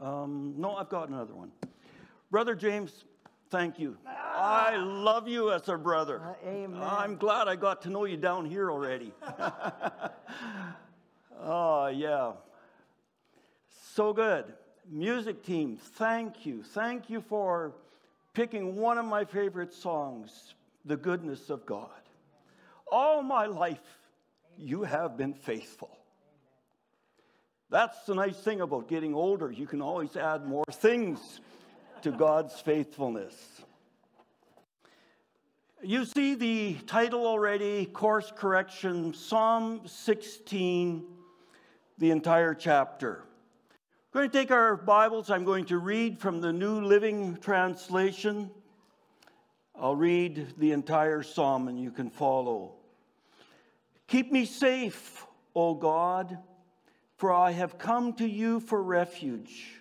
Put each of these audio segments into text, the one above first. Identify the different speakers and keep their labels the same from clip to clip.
Speaker 1: Um, no, I've got another one. Brother James, thank you. I love you as a brother.
Speaker 2: Uh, amen.
Speaker 1: I'm glad I got to know you down here already. oh, yeah. So good. Music team, thank you. Thank you for picking one of my favorite songs, The Goodness of God. All my life, you have been faithful. That's the nice thing about getting older. You can always add more things to God's faithfulness. You see the title already Course Correction, Psalm 16, the entire chapter. We're going to take our Bibles. I'm going to read from the New Living Translation. I'll read the entire psalm and you can follow. Keep me safe, O God, for I have come to you for refuge.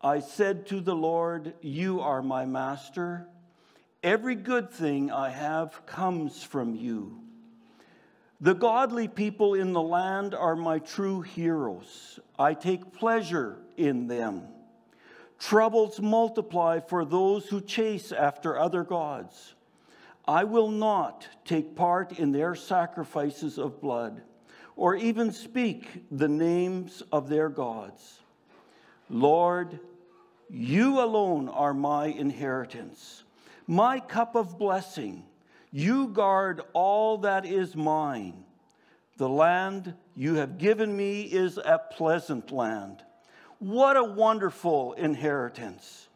Speaker 1: I said to the Lord, You are my master. Every good thing I have comes from you. The godly people in the land are my true heroes. I take pleasure in them. Troubles multiply for those who chase after other gods. I will not take part in their sacrifices of blood or even speak the names of their gods. Lord, you alone are my inheritance my cup of blessing. You guard all that is mine. The land you have given me is a pleasant land. What a wonderful inheritance.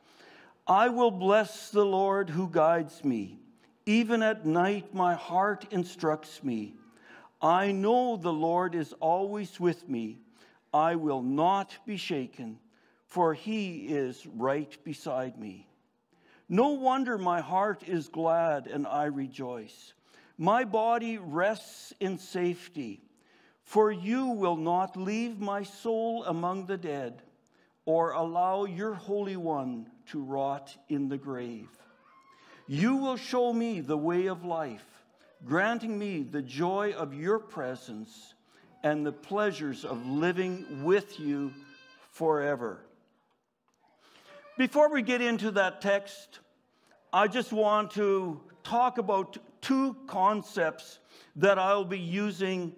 Speaker 1: I will bless the Lord who guides me. Even at night, my heart instructs me. I know the Lord is always with me. I will not be shaken, for he is right beside me. No wonder my heart is glad and I rejoice. My body rests in safety, for you will not leave my soul among the dead or allow your Holy One to rot in the grave. You will show me the way of life, granting me the joy of your presence and the pleasures of living with you forever. Before we get into that text, I just want to talk about two concepts that I'll be using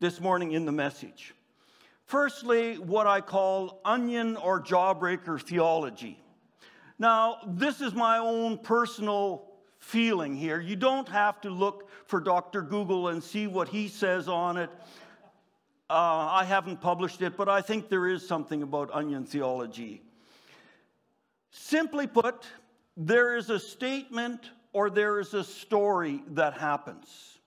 Speaker 1: this morning in the message. Firstly, what I call onion or jawbreaker theology. Now, this is my own personal feeling here. You don't have to look for Dr. Google and see what he says on it. Uh, I haven't published it, but I think there is something about onion theology. Simply put, there is a statement or there is a story that happens.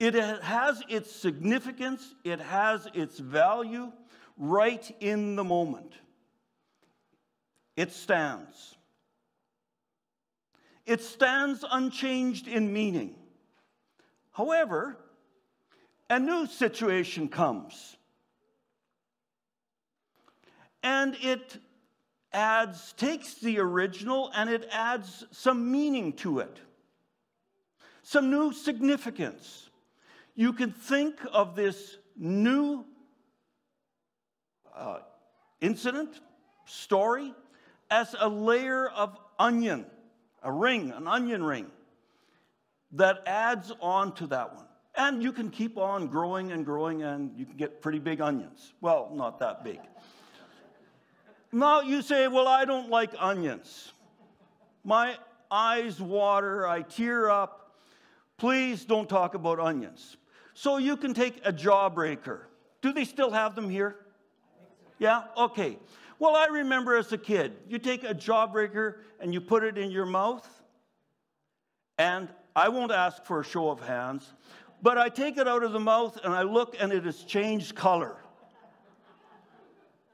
Speaker 1: It has its significance, it has its value right in the moment. It stands. It stands unchanged in meaning. However, a new situation comes. And it adds, takes the original and it adds some meaning to it, some new significance. You can think of this new uh, incident, story, as a layer of onion, a ring, an onion ring, that adds on to that one. And you can keep on growing and growing, and you can get pretty big onions. Well, not that big. Now you say, well, I don't like onions. My eyes water, I tear up. Please don't talk about onions. So you can take a jawbreaker. Do they still have them here? Yeah? Okay. Well, I remember as a kid, you take a jawbreaker and you put it in your mouth, and I won't ask for a show of hands, but I take it out of the mouth and I look and it has changed color.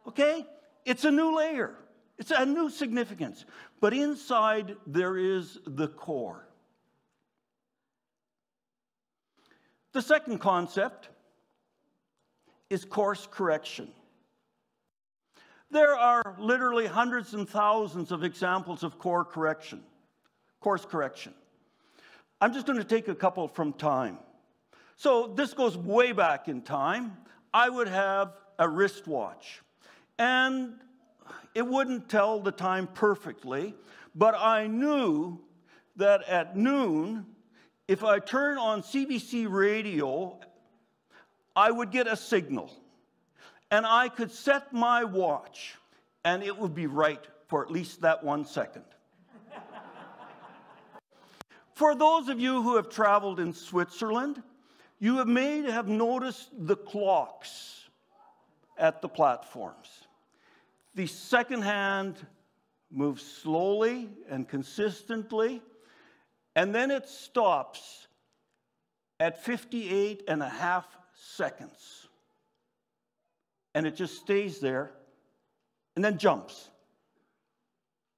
Speaker 1: Okay? It's a new layer, it's a new significance. But inside, there is the core. The second concept is course correction. There are literally hundreds and thousands of examples of core correction, course correction. I'm just going to take a couple from time. So this goes way back in time. I would have a wristwatch. and it wouldn't tell the time perfectly, but I knew that at noon, if I turn on CBC radio, I would get a signal. And I could set my watch, and it would be right for at least that one second. for those of you who have traveled in Switzerland, you have may have noticed the clocks at the platforms. The second hand moves slowly and consistently, and then it stops at 58 and a half seconds. And it just stays there and then jumps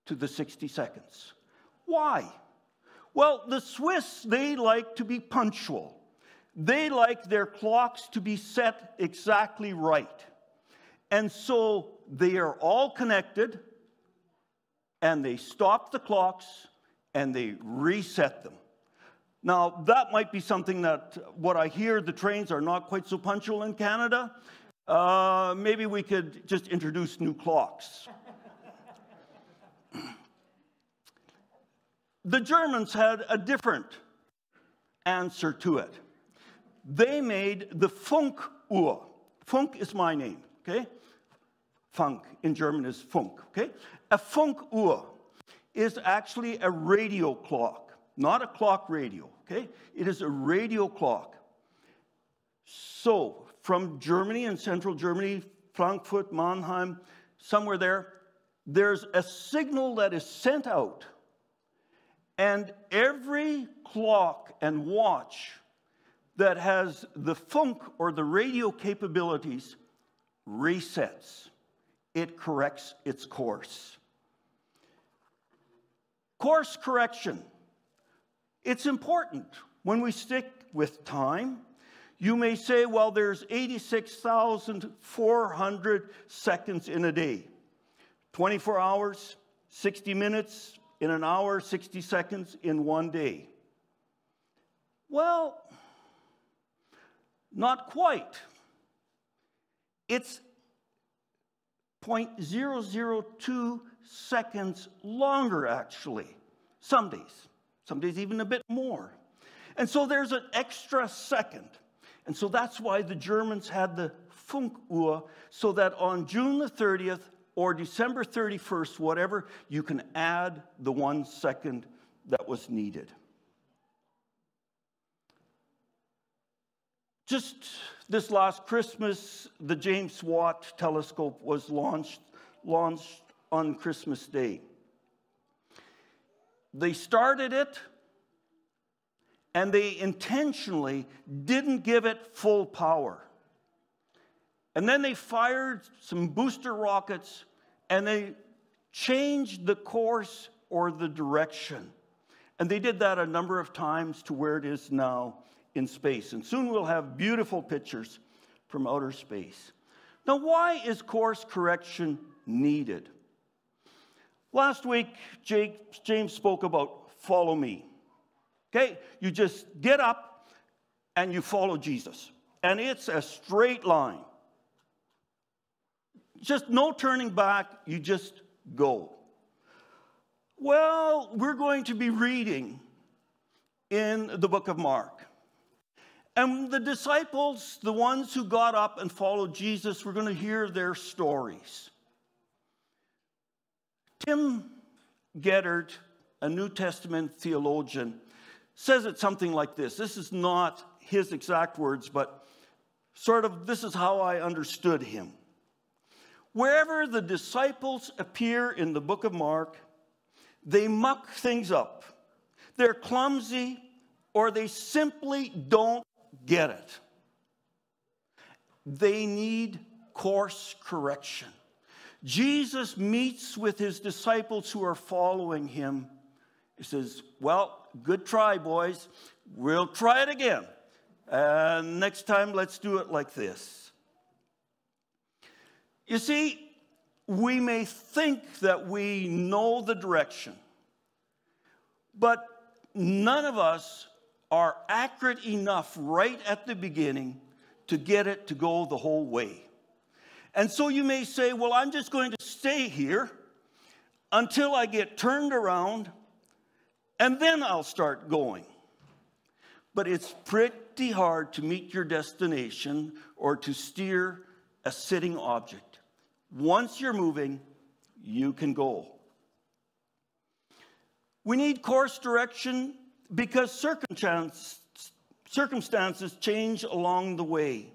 Speaker 1: to the 60 seconds. Why? Well, the Swiss, they like to be punctual. They like their clocks to be set exactly right. And so they are all connected and they stop the clocks and they reset them. Now, that might be something that what I hear the trains are not quite so punctual in Canada. Uh, maybe we could just introduce new clocks. the Germans had a different answer to it. They made the Funkuhr. Funk is my name, okay? Funk in German is Funk, okay? A Funkuhr is actually a radio clock, not a clock radio, okay? It is a radio clock. So, from Germany and central Germany, Frankfurt, Mannheim, somewhere there, there's a signal that is sent out, and every clock and watch that has the funk or the radio capabilities resets it corrects its course. Course correction. It's important when we stick with time. You may say, well, there's 86,400 seconds in a day. 24 hours, 60 minutes in an hour, 60 seconds in one day. Well, not quite. It's 0.002 seconds longer, actually, some days. Some days even a bit more. And so there's an extra second. And so that's why the Germans had the Funkuhr, so that on June the 30th or December 31st, whatever, you can add the one second that was needed. Just this last Christmas, the James Watt telescope was launched, launched on Christmas Day. They started it and they intentionally didn't give it full power. And then they fired some booster rockets and they changed the course or the direction. And they did that a number of times to where it is now in space. And soon we'll have beautiful pictures from outer space. Now, why is course correction needed? Last week, Jake, James spoke about follow me. Okay? You just get up and you follow Jesus. And it's a straight line. Just no turning back, you just go. Well, we're going to be reading in the book of Mark. And the disciples, the ones who got up and followed Jesus, we're going to hear their stories. Tim Geddert, a New Testament theologian, says it something like this. This is not his exact words, but sort of this is how I understood him. Wherever the disciples appear in the book of Mark, they muck things up. They're clumsy or they simply don't get it. They need course correction. Jesus meets with his disciples who are following him. He says, Well, good try, boys. We'll try it again. And next time, let's do it like this. You see, we may think that we know the direction, but none of us are accurate enough right at the beginning to get it to go the whole way. And so you may say, Well, I'm just going to stay here until I get turned around and then I'll start going. But it's pretty hard to meet your destination or to steer a sitting object. Once you're moving, you can go. We need course direction because circumstances change along the way.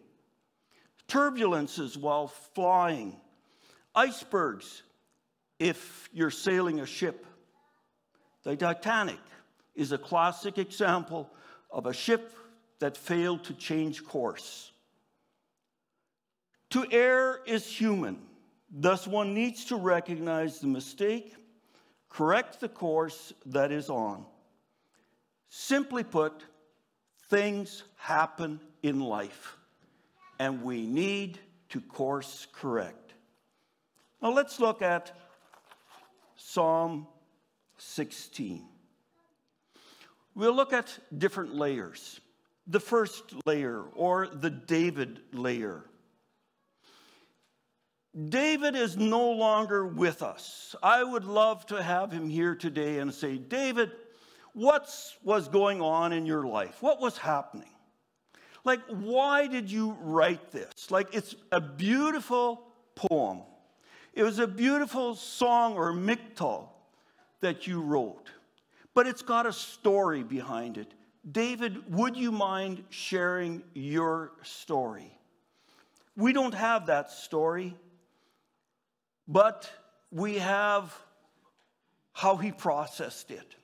Speaker 1: Turbulences while flying, icebergs if you're sailing a ship. The Titanic is a classic example of a ship that failed to change course. To err is human. Thus, one needs to recognize the mistake, correct the course that is on. Simply put, things happen in life, and we need to course correct. Now, let's look at Psalm 16. We'll look at different layers. The first layer, or the David layer. David is no longer with us. I would love to have him here today and say, David, what was going on in your life? What was happening? Like, why did you write this? Like, it's a beautiful poem. It was a beautiful song or miktam that you wrote, but it's got a story behind it. David, would you mind sharing your story? We don't have that story, but we have how he processed it.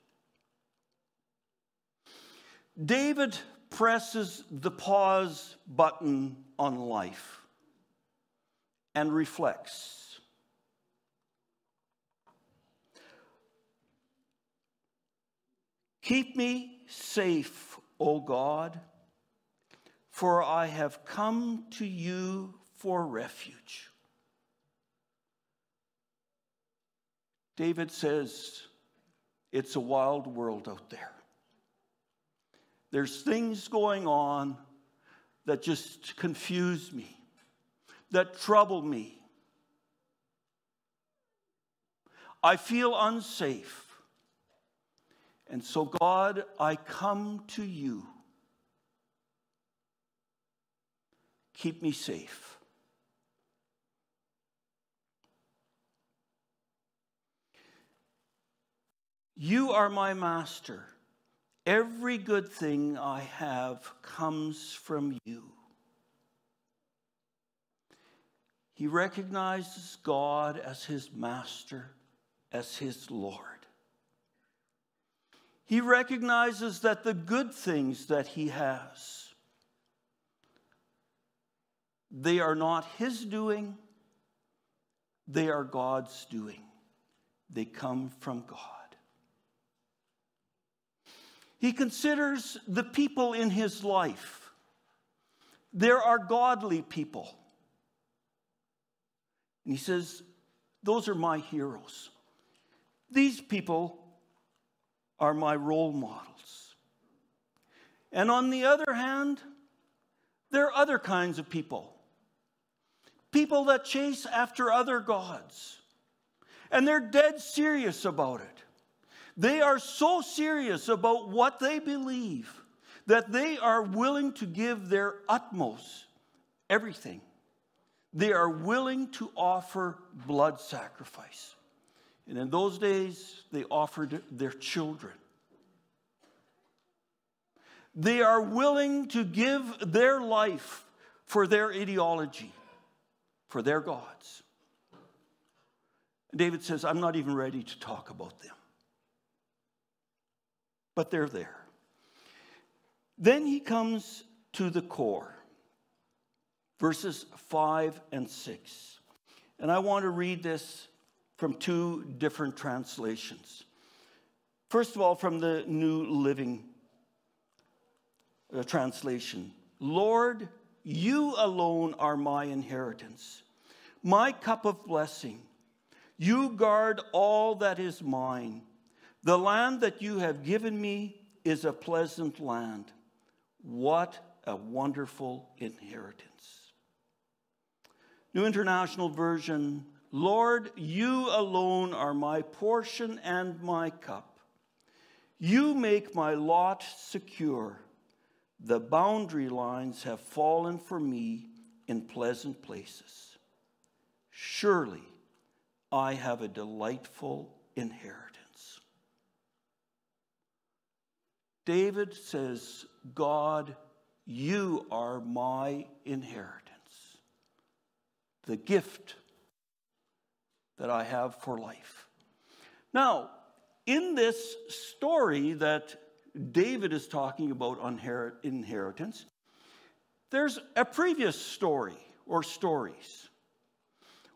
Speaker 1: David presses the pause button on life and reflects. Keep me safe, O God, for I have come to you for refuge. David says, It's a wild world out there. There's things going on that just confuse me, that trouble me. I feel unsafe. And so, God, I come to you. Keep me safe. You are my master. Every good thing I have comes from you. He recognizes God as his master, as his Lord. He recognizes that the good things that he has, they are not his doing, they are God's doing. They come from God. He considers the people in his life. There are godly people. And he says, Those are my heroes. These people are my role models. And on the other hand, there are other kinds of people people that chase after other gods. And they're dead serious about it. They are so serious about what they believe that they are willing to give their utmost, everything. They are willing to offer blood sacrifice. And in those days, they offered their children. They are willing to give their life for their ideology, for their gods. David says, I'm not even ready to talk about them. But they're there. Then he comes to the core, verses 5 and 6. And I want to read this from two different translations. First of all, from the New Living uh, Translation Lord, you alone are my inheritance, my cup of blessing. You guard all that is mine. The land that you have given me is a pleasant land. What a wonderful inheritance. New International Version Lord, you alone are my portion and my cup. You make my lot secure. The boundary lines have fallen for me in pleasant places. Surely I have a delightful inheritance. David says, God, you are my inheritance, the gift that I have for life. Now, in this story that David is talking about on inheritance, there's a previous story or stories.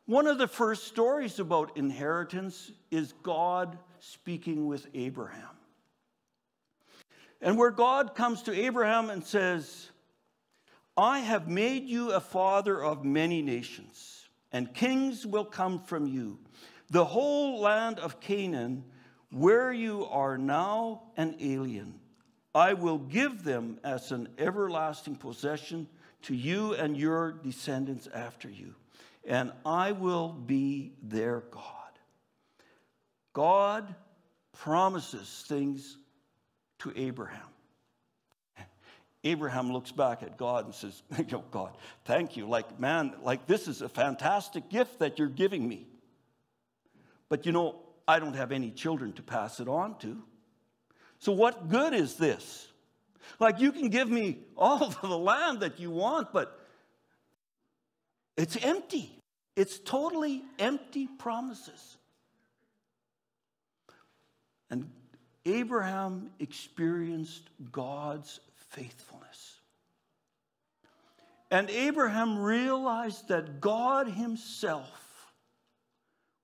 Speaker 1: One of the first stories about inheritance is God speaking with Abraham. And where God comes to Abraham and says, I have made you a father of many nations, and kings will come from you. The whole land of Canaan, where you are now an alien, I will give them as an everlasting possession to you and your descendants after you and I will be their God. God promises things to Abraham. Abraham looks back at God and says, oh, God, thank you. Like, man, like this is a fantastic gift that you're giving me. But you know, I don't have any children to pass it on to. So, what good is this? Like, you can give me all of the land that you want, but it's empty. It's totally empty promises. And Abraham experienced God's faithfulness. And Abraham realized that God himself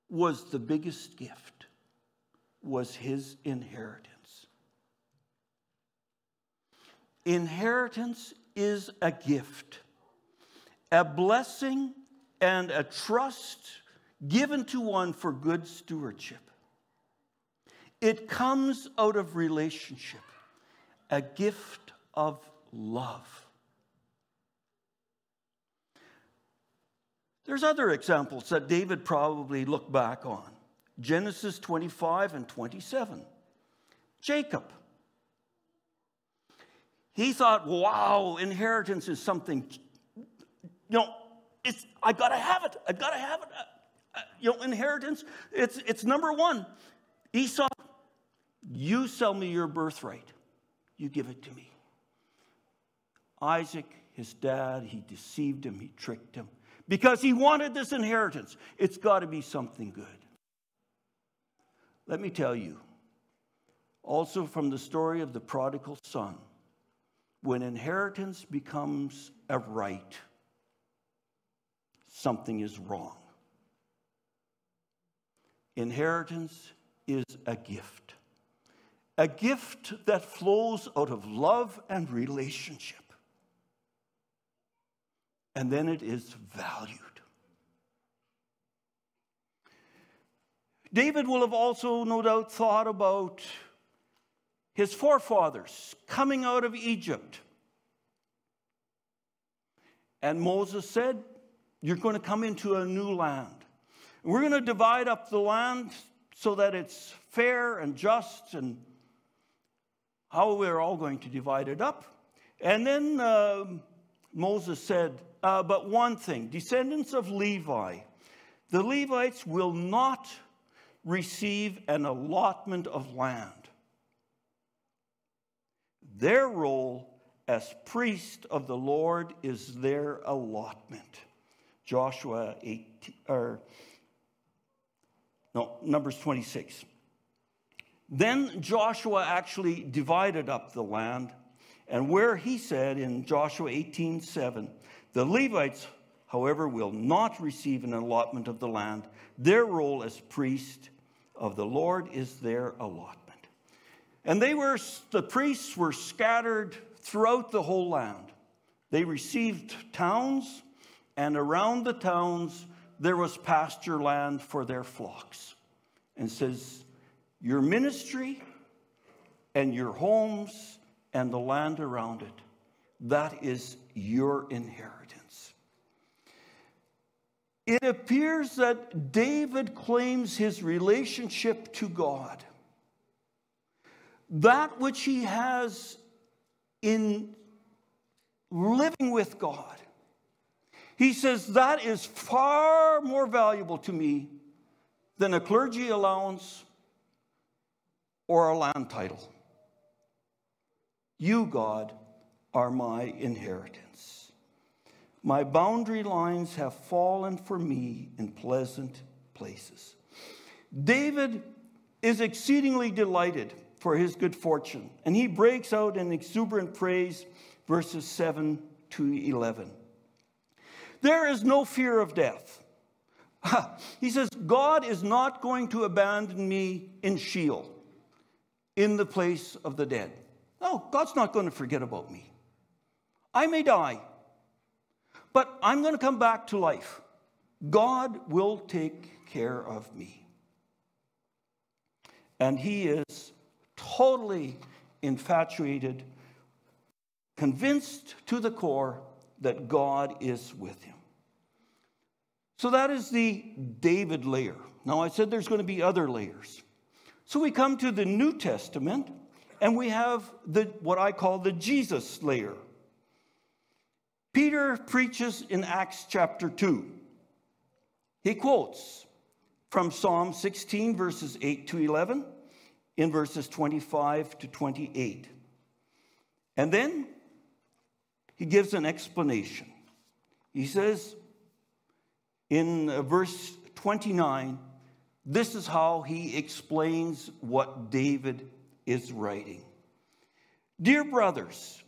Speaker 1: was the biggest gift, was his inheritance. Inheritance is a gift, a blessing and a trust given to one for good stewardship. It comes out of relationship, a gift of love. There's other examples that David probably looked back on Genesis 25 and 27. Jacob. He thought, wow, inheritance is something, you know, it's, I gotta have it. I gotta have it. Uh, uh, you know, inheritance, it's, it's number one. Esau, you sell me your birthright. You give it to me. Isaac, his dad, he deceived him, he tricked him because he wanted this inheritance. It's got to be something good. Let me tell you, also from the story of the prodigal son, when inheritance becomes a right, something is wrong. Inheritance is a gift, a gift that flows out of love and relationship. And then it is valued. David will have also, no doubt, thought about his forefathers coming out of Egypt. And Moses said, you're going to come into a new land. We're going to divide up the land so that it's fair and just and how we're all going to divide it up. And then uh, Moses said, uh, But one thing descendants of Levi, the Levites will not receive an allotment of land. Their role as priest of the Lord is their allotment. Joshua 8, or no, Numbers 26. Then Joshua actually divided up the land, and where he said in Joshua 18 7, the Levites, however, will not receive an allotment of the land. Their role as priest of the Lord is their allotment. And they were, the priests were scattered throughout the whole land. They received towns and around the towns there was pasture land for their flocks. And says, Your ministry and your homes and the land around it, that is your inheritance. it appears that David claims his relationship to God, that which he has in living with God. He says, That is far more valuable to me than a clergy allowance or a land title. You, God, are my inheritance. My boundary lines have fallen for me in pleasant places. David is exceedingly delighted for his good fortune, and he breaks out in exuberant praise, verses 7 to 11. There is no fear of death. he says, God is not going to abandon me in Sheol, in the place of the dead. No, God's not going to forget about me. I may die, but I'm going to come back to life. God will take care of me. And he is totally infatuated, convinced to the core that God is with him. So that is the David layer. Now, I said there's going to be other layers. So we come to the New Testament, and we have the, what I call the Jesus layer. Peter preaches in Acts chapter 2. He quotes from Psalm 16, verses 8 to 11, in verses 25 to 28. And then he gives an explanation. He says in uh, verse 29, this is how he explains what David is writing. Dear brothers,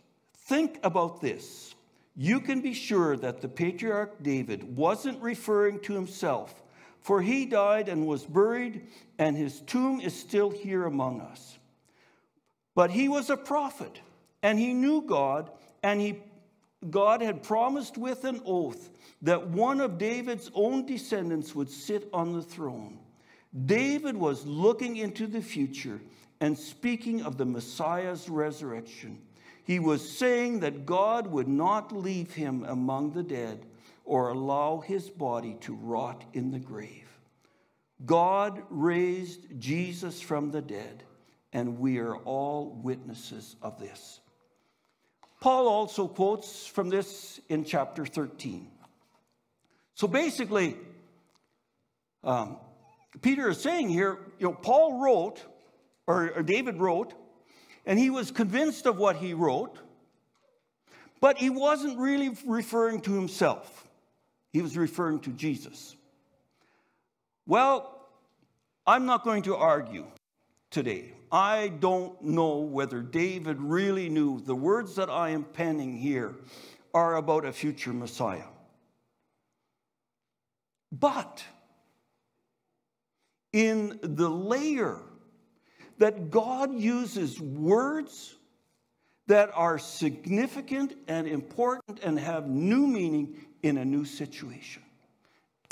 Speaker 1: think about this. You can be sure that the patriarch David wasn't referring to himself, for he died and was buried, and his tomb is still here among us. But he was a prophet, and he knew God, and he, God had promised with an oath that one of David's own descendants would sit on the throne. David was looking into the future and speaking of the Messiah's resurrection. He was saying that God would not leave him among the dead or allow his body to rot in the grave. God raised Jesus from the dead, and we are all witnesses of this. Paul also quotes from this in chapter 13. So basically, um, Peter is saying here, you know, Paul wrote, or, or David wrote, and he was convinced of what he wrote, but he wasn't really referring to himself. He was referring to Jesus. Well, I'm not going to argue today. I don't know whether David really knew the words that I am penning here are about a future Messiah. But in the layer that God uses words that are significant and important and have new meaning in a new situation.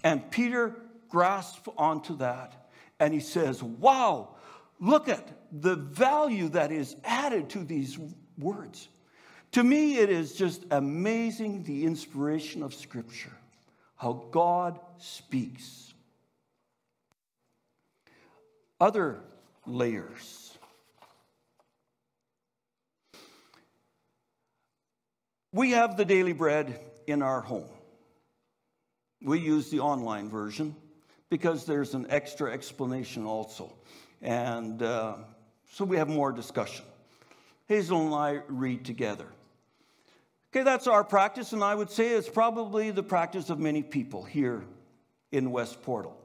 Speaker 1: And Peter grasps onto that and he says, Wow, look at the value that is added to these words. To me, it is just amazing the inspiration of Scripture, how God speaks other layers. We have the daily bread in our home. We use the online version because there's an extra explanation also. And uh, so we have more discussion. Hazel and I read together. Okay, that's our practice, and I would say it's probably the practice of many people here in West Portal.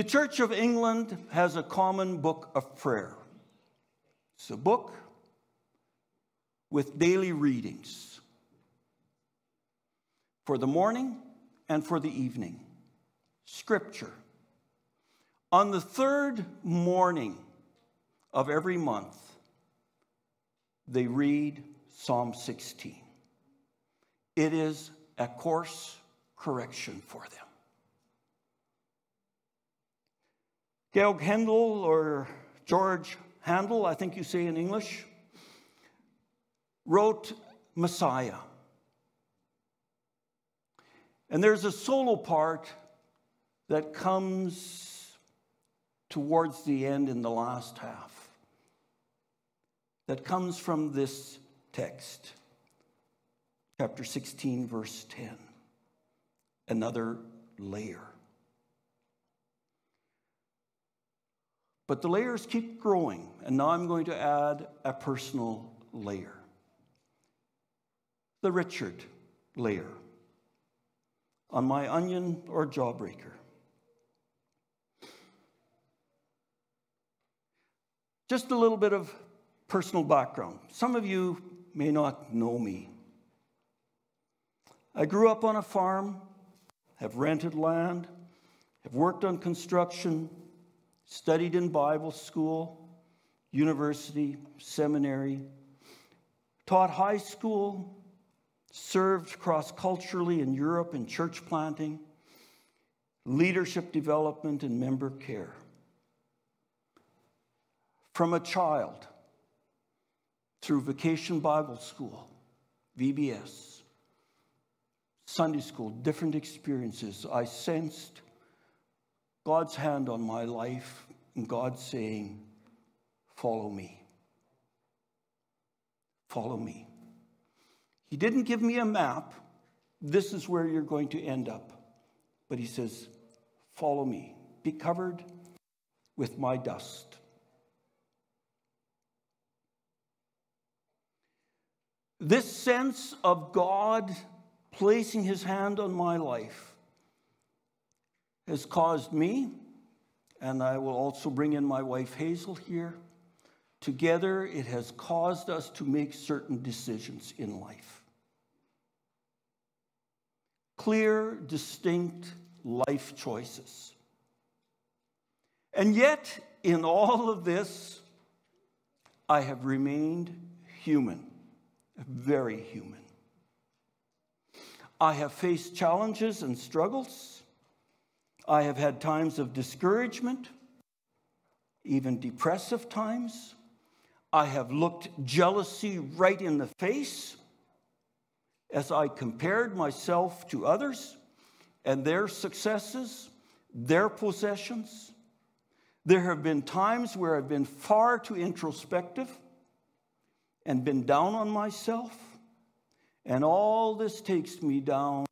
Speaker 1: The Church of England has a common book of prayer. It's a book with daily readings for the morning and for the evening. Scripture. On the third morning of every month, they read Psalm 16. It is a course correction for them. Georg Handel or George Handel, I think you say in English, wrote Messiah. And there's a solo part that comes towards the end in the last half that comes from this text, chapter 16, verse 10. Another layer. But the layers keep growing, and now I'm going to add a personal layer the Richard layer on my onion or jawbreaker. Just a little bit of personal background. Some of you may not know me. I grew up on a farm, have rented land, have worked on construction, studied in Bible school, university, seminary, taught high school, served cross culturally in Europe in church planting, leadership development, and member care. From a child, through Vacation Bible School, VBS, Sunday school, different experiences, I sensed God's hand on my life and God saying, Follow me. Follow me. He didn't give me a map. This is where you're going to end up. But he says, Follow me. Be covered with my dust. This sense of God placing his hand on my life has caused me, and I will also bring in my wife Hazel here. Together, it has caused us to make certain decisions in life. Clear, distinct life choices. And yet, in all of this, I have remained human, very human. I have faced challenges and struggles. I have had times of discouragement, even depressive times. I have looked jealousy right in the face as I compared myself to others and their successes, their possessions. There have been times where I've been far too introspective and been down on myself. And all this takes me down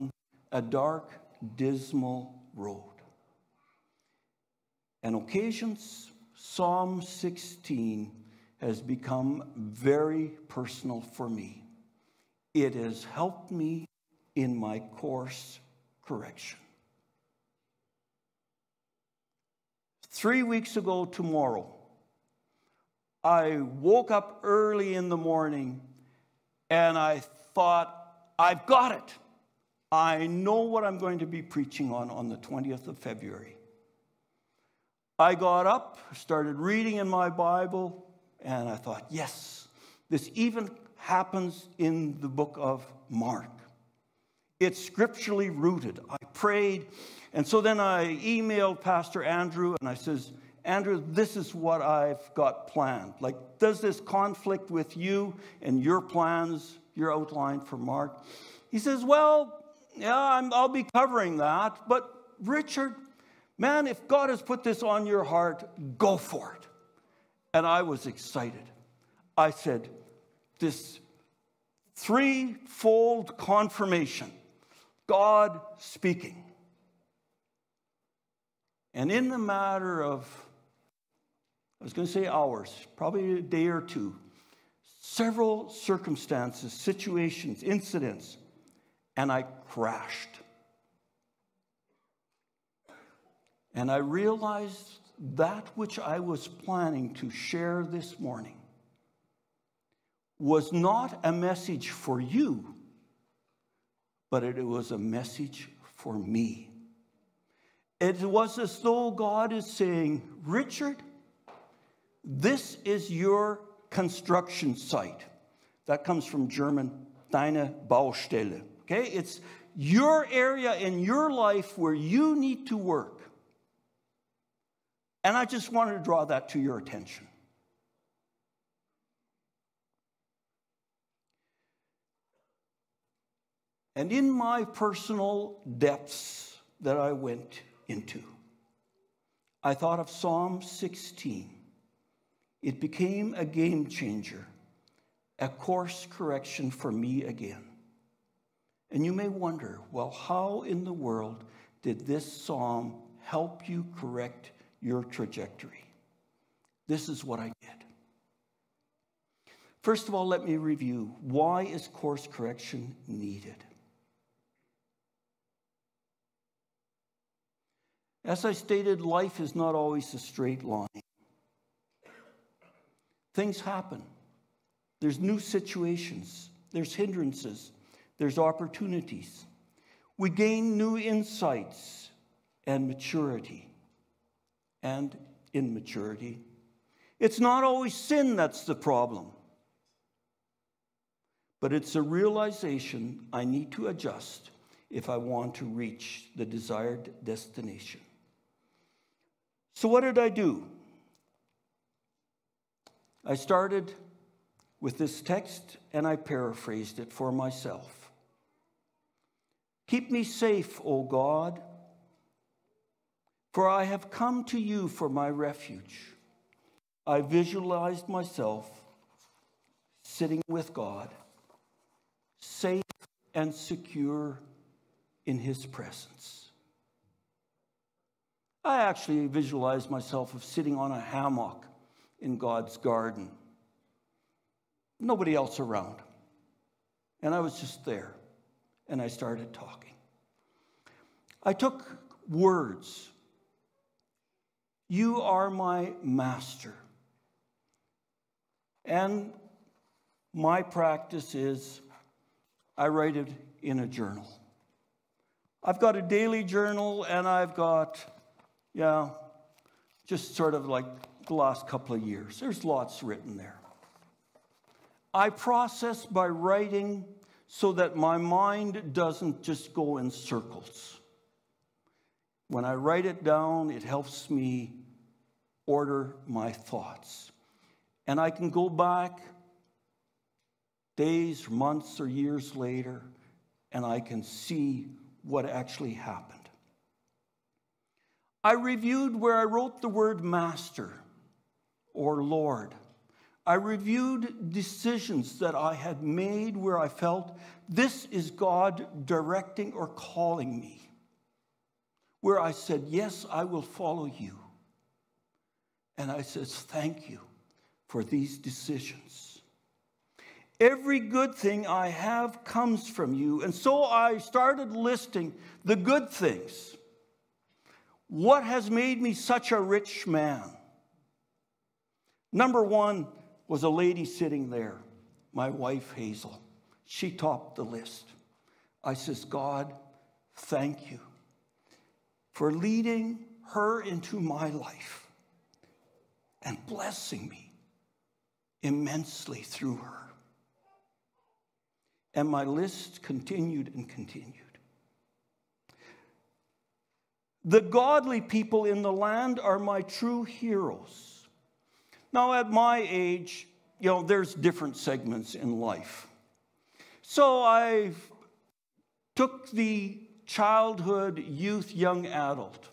Speaker 1: a dark, dismal road. And occasions, Psalm 16 has become very personal for me. It has helped me in my course correction. Three weeks ago, tomorrow, I woke up early in the morning and I thought, I've got it. I know what I'm going to be preaching on on the 20th of February. I got up, started reading in my Bible, and I thought, yes, this even happens in the book of Mark. It's scripturally rooted. I prayed, and so then I emailed Pastor Andrew and I says, Andrew, this is what I've got planned. Like, does this conflict with you and your plans, your outline for Mark? He says, Well, yeah, i will be covering that, but Richard, Man, if God has put this on your heart, go for it. And I was excited. I said, This threefold confirmation God speaking. And in the matter of, I was going to say hours, probably a day or two, several circumstances, situations, incidents, and I crashed. And I realized that which I was planning to share this morning was not a message for you, but it was a message for me. It was as though God is saying, Richard, this is your construction site. That comes from German, deine Baustelle. Okay? It's your area in your life where you need to work. And I just wanted to draw that to your attention. And in my personal depths that I went into, I thought of Psalm 16. It became a game changer, a course correction for me again. And you may wonder well, how in the world did this psalm help you correct your trajectory? This is what I did. First of all, let me review why is course correction needed? As I stated, life is not always a straight line. Things happen. There's new situations, there's hindrances, there's opportunities. We gain new insights and maturity and immaturity. It's not always sin that's the problem, but it's a realization I need to adjust if I want to reach the desired destination. So, what did I do? I started with this text and I paraphrased it for myself. Keep me safe, O God, for I have come to you for my refuge. I visualized myself sitting with God, safe and secure in his presence. I actually visualized myself of sitting on a hammock in God's garden. Nobody else around. And I was just there and I started talking. I took words. You are my master. And my practice is I write it in a journal. I've got a daily journal and I've got, yeah, just sort of like the last couple of years. There's lots written there. I process by writing so that my mind doesn't just go in circles. When I write it down, it helps me order my thoughts. And I can go back days, months, or years later, and I can see what actually happened. I reviewed where I wrote the word master or Lord. I reviewed decisions that I had made where I felt this is God directing or calling me. Where I said, Yes, I will follow you. And I says, Thank you for these decisions. Every good thing I have comes from you. And so I started listing the good things. What has made me such a rich man? Number one, was a lady sitting there, my wife Hazel. She topped the list. I says, God, thank you for leading her into my life and blessing me immensely through her. And my list continued and continued. The godly people in the land are my true heroes. Now, at my age, you know, there's different segments in life. So I took the childhood, youth, young adult,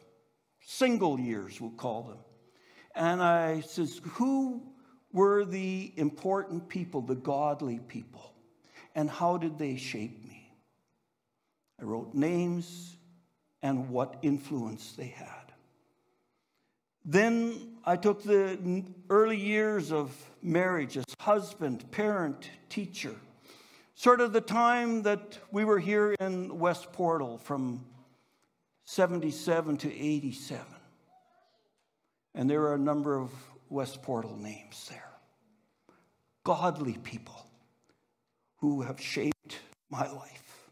Speaker 1: single years, we'll call them. And I says, who were the important people, the godly people? And how did they shape me? I wrote names and what influence they had. Then I took the early years of marriage as husband, parent, teacher, sort of the time that we were here in West Portal from 77 to 87. And there are a number of West Portal names there. Godly people who have shaped my life.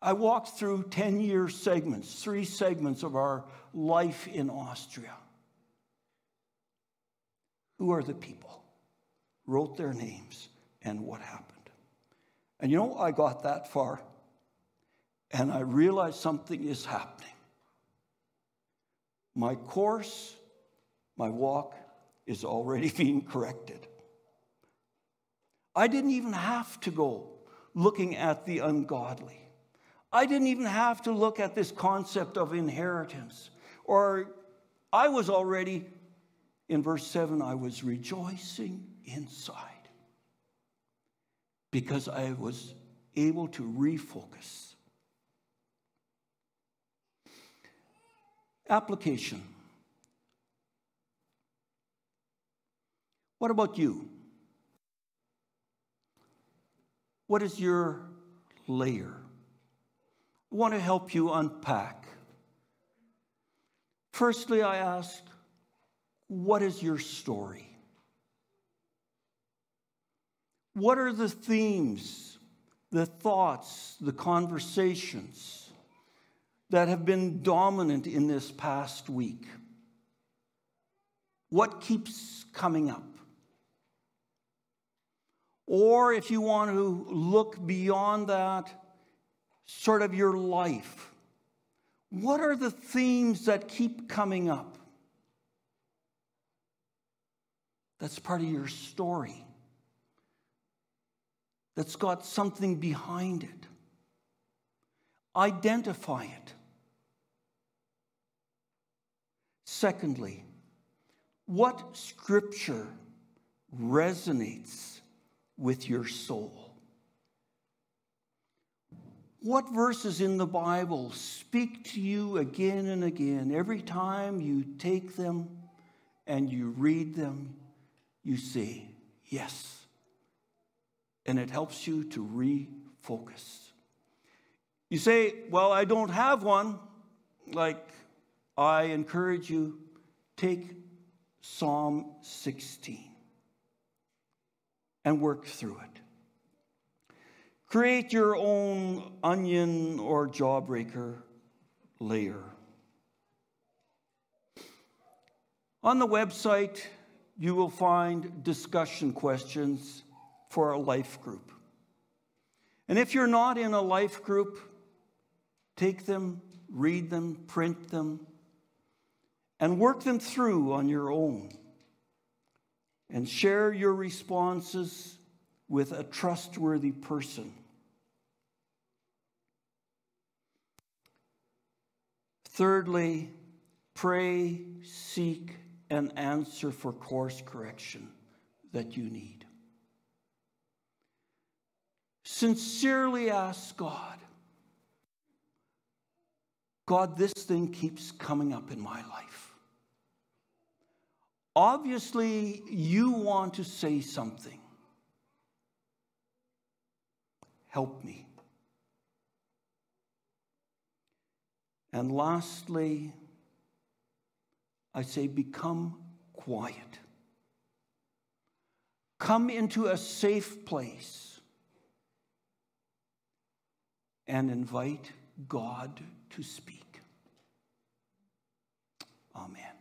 Speaker 1: I walked through 10 year segments, three segments of our life in Austria. Who are the people? Wrote their names and what happened. And you know, I got that far and I realized something is happening. My course, my walk is already being corrected. I didn't even have to go looking at the ungodly. I didn't even have to look at this concept of inheritance. Or I was already, in verse 7, I was rejoicing inside because I was able to refocus. Application. What about you? What is your layer? I want to help you unpack. Firstly, I ask, what is your story? What are the themes, the thoughts, the conversations that have been dominant in this past week? What keeps coming up? Or if you want to look beyond that, sort of your life. What are the themes that keep coming up? That's part of your story. That's got something behind it. Identify it. Secondly, what scripture resonates with your soul? What verses in the Bible speak to you again and again? Every time you take them and you read them, you say, Yes. And it helps you to refocus. You say, Well, I don't have one. Like, I encourage you, take Psalm 16 and work through it. Create your own onion or jawbreaker layer. On the website, you will find discussion questions for a life group. And if you're not in a life group, take them, read them, print them, and work them through on your own. And share your responses with a trustworthy person. Thirdly, pray, seek, and answer for course correction that you need. Sincerely ask God, God, this thing keeps coming up in my life. Obviously, you want to say something. Help me. And lastly, I say, become quiet. Come into a safe place and invite God to speak. Amen.